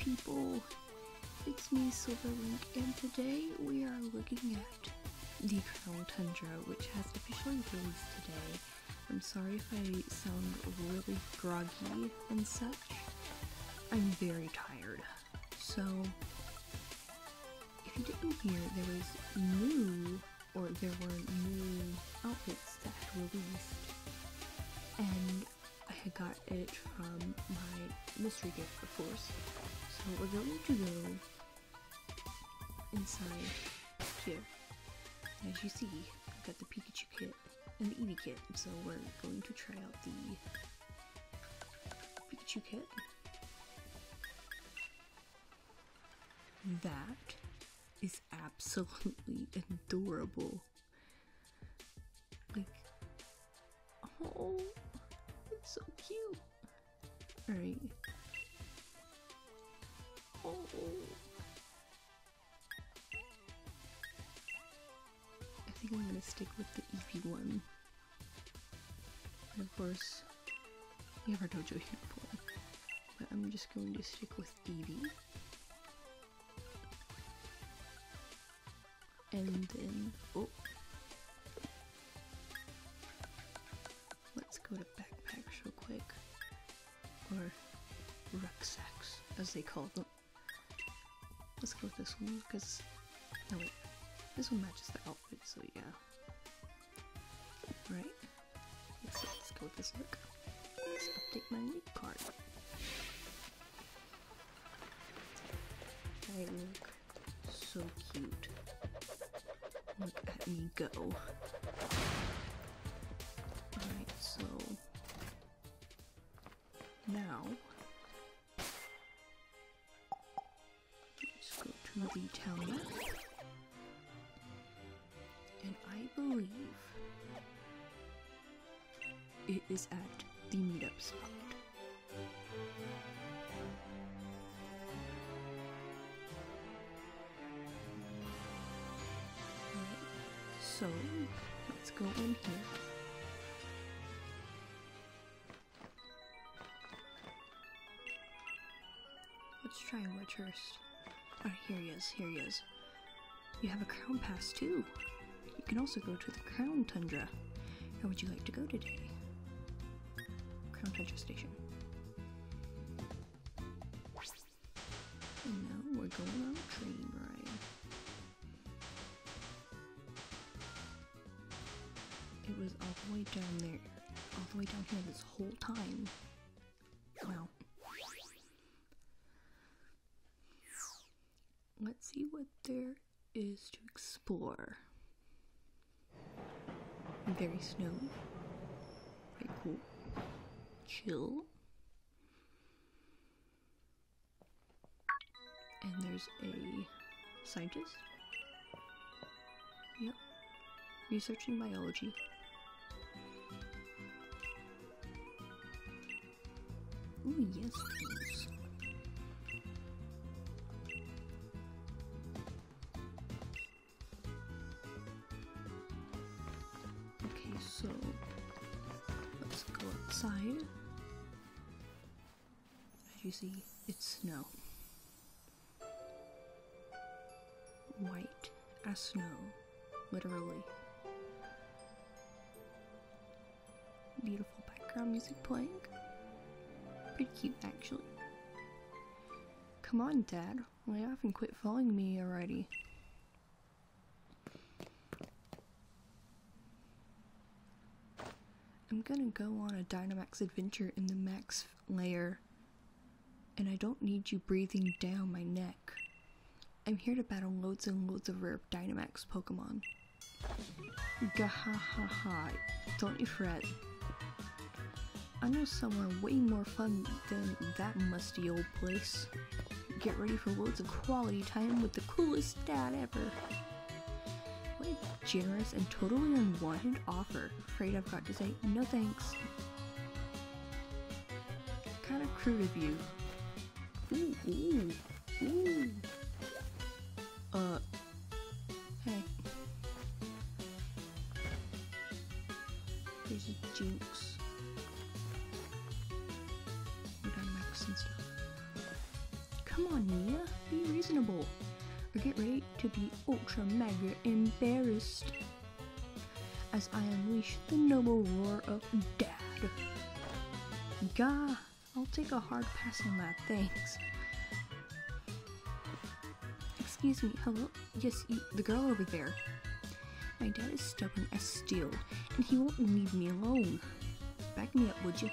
people? It's me, Silverlink, and today we are looking at the Crown Tundra, which has officially released today. I'm sorry if I sound really groggy and such. I'm very tired. So, if you didn't hear, there was new, or there were new outfits that released, and I got it from my mystery gift, of course. So we're going to go inside here. As you see, I've got the Pikachu kit and the Eevee kit, so we're going to try out the Pikachu kit. That is absolutely adorable. Like, oh, so cute. Alright. Oh. I think I'm gonna stick with the Eevee one. And of course, we have our dojo uniform. But I'm just going to stick with Eevee. And then, oh. Or rucksacks, as they call them. Let's go with this one, because... No, wait. This one matches the outfit, so yeah. Right? Let's, let's go with this look. Let's update my League Card. I look so cute. Look at me go. Alright, so... Now... Let's go to the town. And I believe it is at the meetup spot. So let's go in here. Try Wedgehurst. Alright, here he is, here he is. You have a crown pass too. You can also go to the Crown Tundra. How would you like to go today? Crown Tundra Station. And now we're going on a train ride. It was all the way down there, all the way down here this whole time. Wow. Let's see what there is to explore. Very snowy. Very cool. Chill. And there's a scientist. Yep. Researching biology. Ooh, yes, please. So let's go outside. As you see, it's snow. White as snow, literally. Beautiful background music playing. Pretty cute, actually. Come on, Dad. Lay off and quit following me already. I'm gonna go on a Dynamax adventure in the Max Lair, and I don't need you breathing down my neck. I'm here to battle loads and loads of rare Dynamax Pokemon. Gahahaha, don't you fret. I know somewhere way more fun than that musty old place. Get ready for loads of quality time with the coolest dad ever. Generous and totally unwanted offer. Afraid I've got to say no thanks. Kinda crude of you. Ooh, ooh, ooh. Ultra mega embarrassed. As I unleash the noble roar of Dad. Gah, I'll take a hard pass on that, thanks. Excuse me, hello? Yes, you, the girl over there. My dad is stubborn as steel, and he won't leave me alone. Back me up, would you?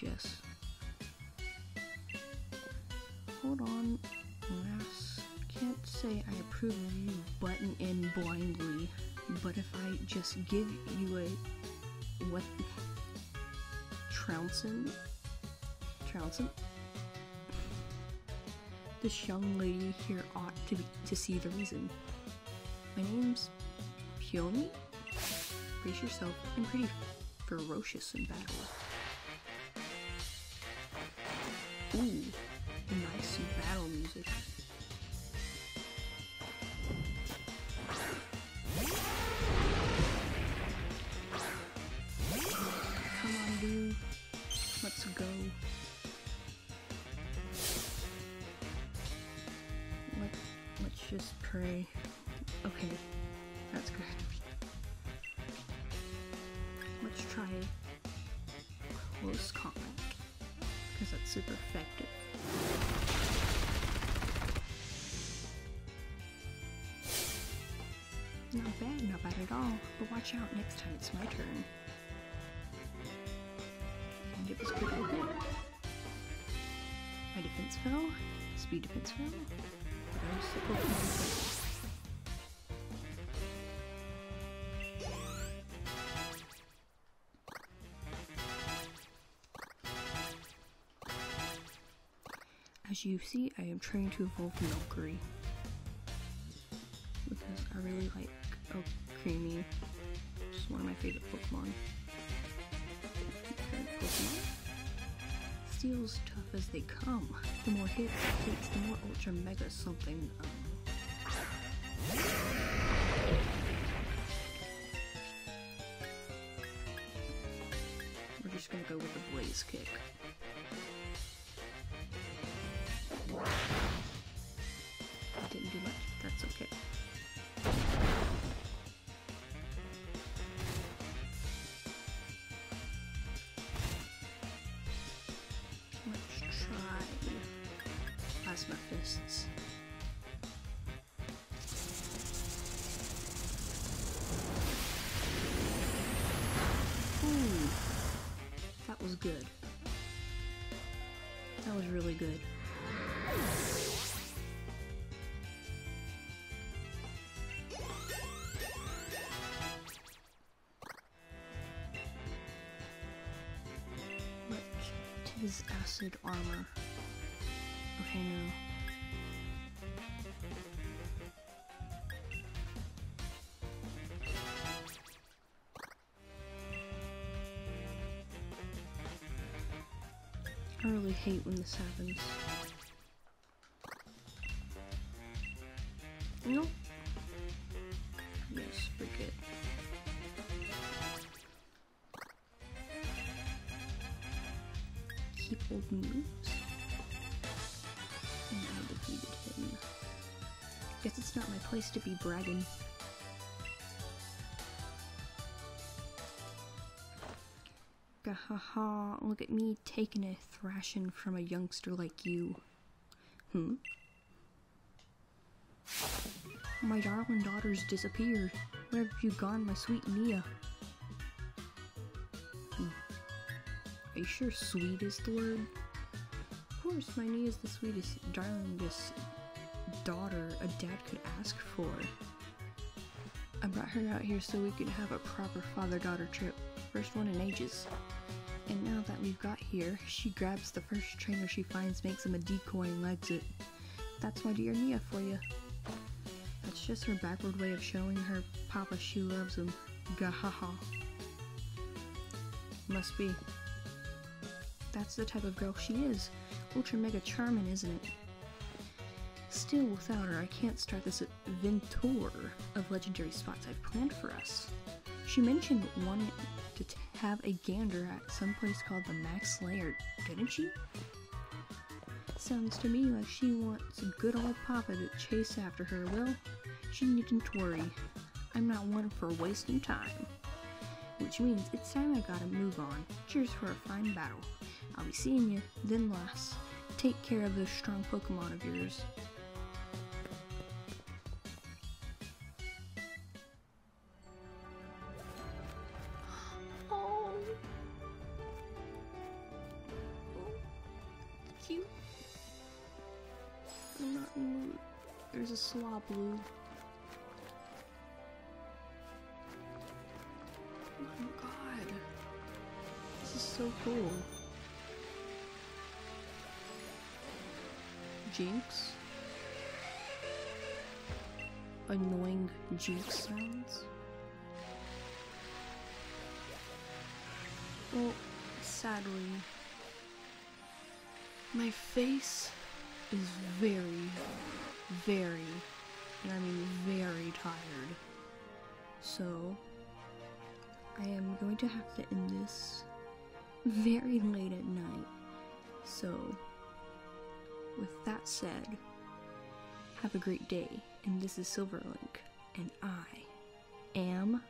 Guess yes. Hold on, Lass. Can't say I approve of you button in blindly, but if I just give you a what trouncing trouncing this young lady here ought to be, to see the reason. My name's Peony. Brace yourself. I'm pretty ferocious in battle. Ooh, nice battle music. Come on, dude. Let's go. Let, let's just pray. Okay, that's good. Let's try close combat, because that's super effective. Not bad, not bad at all, but watch out next time it's my turn. And it was critical hit. My defense fell, speed defense fell, but I was you see, I am trying to evolve Milcery. Because I really like oh, Creamy. It's one of my favorite Pokemon. Pokemon. Steel's tough as they come. The more hits it takes, the more Ultra Mega something. Um, we're just gonna go with the Blaze Kick. Fists. Ooh, that was good. That was really good. Acid armor? Okay, no. Hate when this happens. Nope. Yes, forget. Keep old moves. And I defeated him. Guess it's not my place to be bragging. Gahaha, look at me taking a thrashing from a youngster like you. Hmm? My darling daughter's disappeared. Where have you gone, my sweet Nia? Hmm. Are you sure sweet is the word? Of course, my Nia's the sweetest, darlingest daughter a dad could ask for. I brought her out here so we could have a proper father-daughter trip. First one in ages. And now that we've got here, she grabs the first trainer she finds, makes him a decoy, and legs it. That's my dear Nia for you. That's just her backward way of showing her papa she loves him. Gahaha. Must be. That's the type of girl she is. Ultra mega charming, isn't it? Still, without her, I can't start this adventure of legendary spots I've planned for us. She mentioned wanting to have a gander at some place called the Max Lair, didn't she? Sounds to me like she wants a good old Papa to chase after her. Well, she needn't worry. I'm not one for wasting time. Which means it's time I gotta move on. Cheers for a fine battle. I'll be seeing you then, lass. Take care of those strong Pokemon of yours. There's a Slowbro. Oh my god. This is so cool. Jynx. Annoying Jynx sounds. Well, sadly, my face is very, very, and I mean very tired. So, I am going to have to end this very late at night. So, with that said, have a great day. And this is Silverlink, and I am.